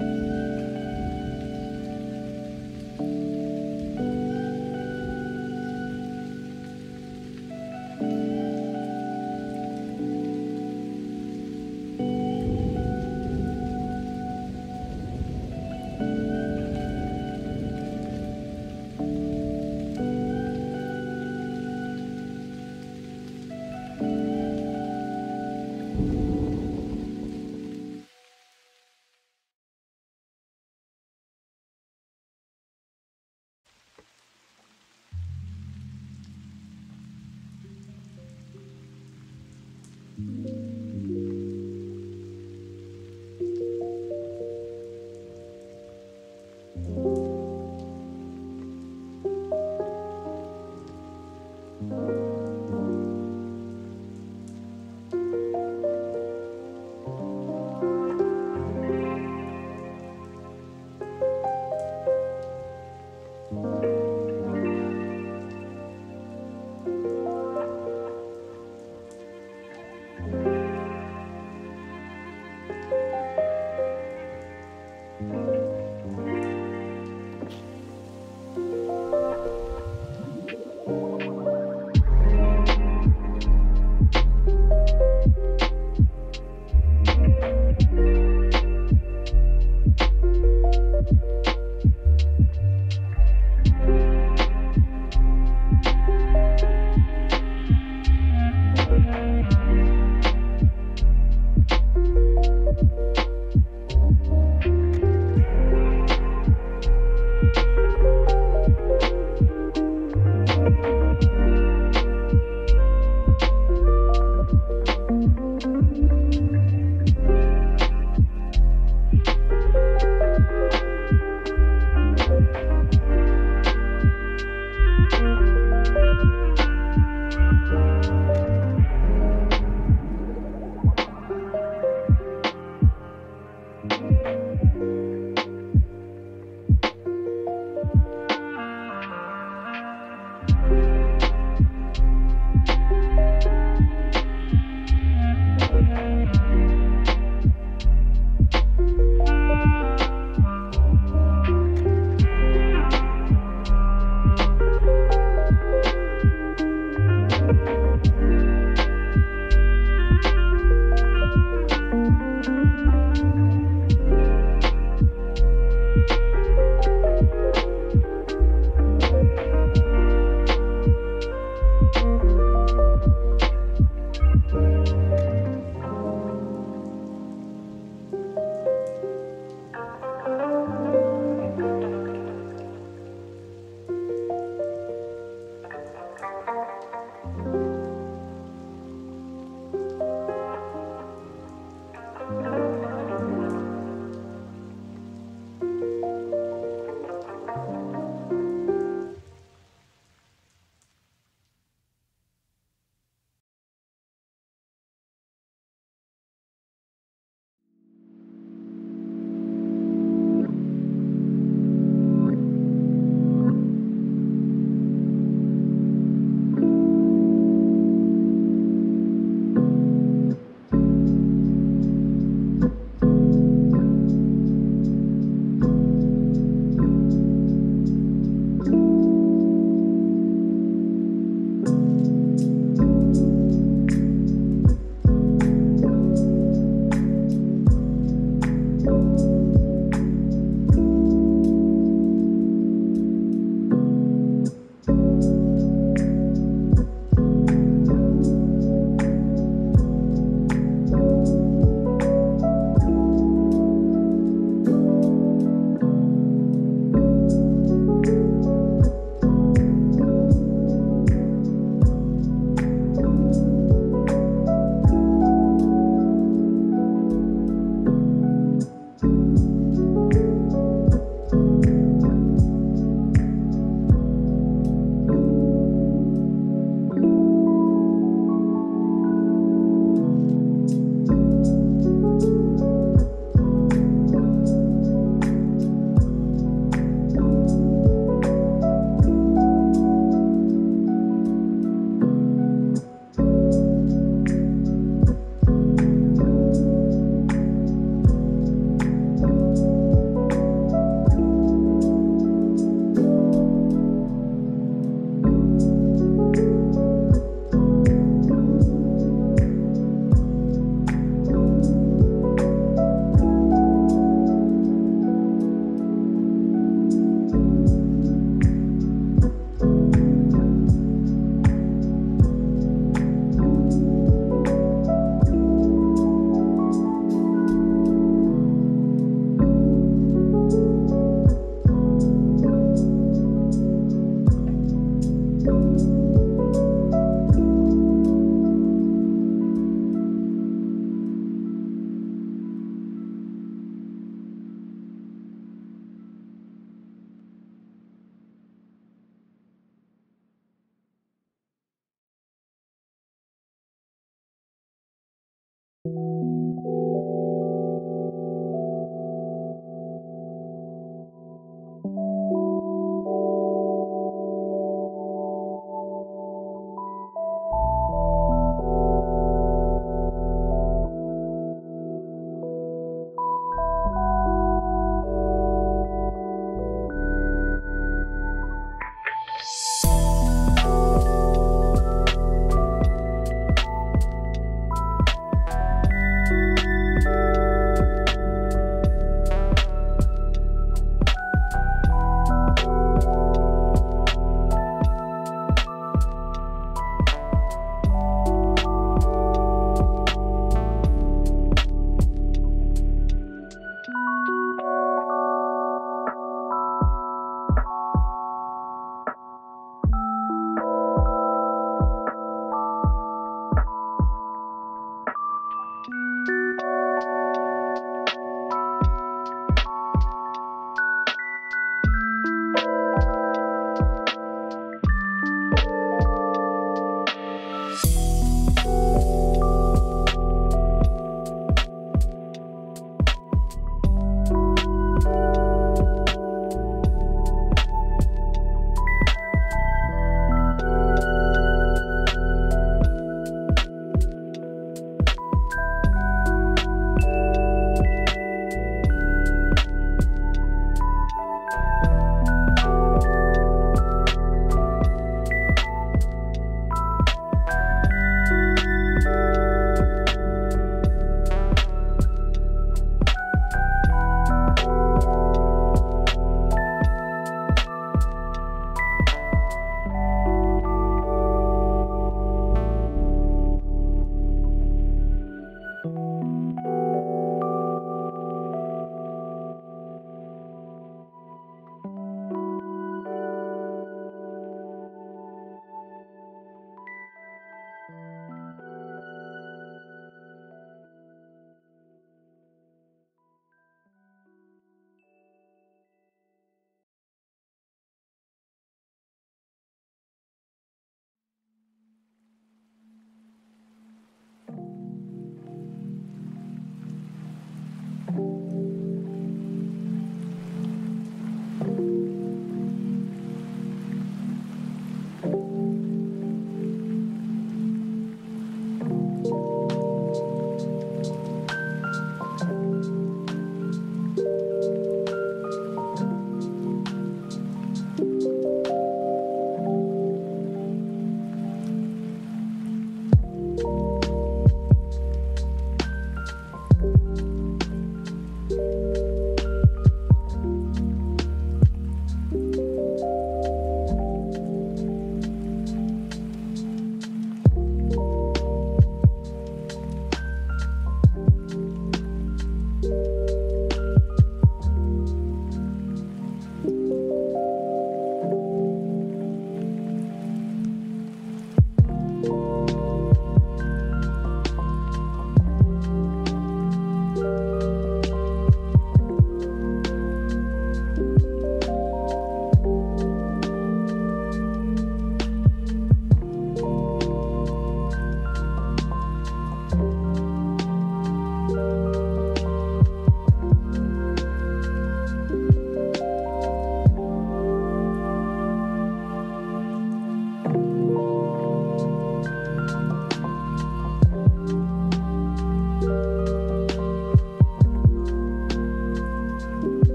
you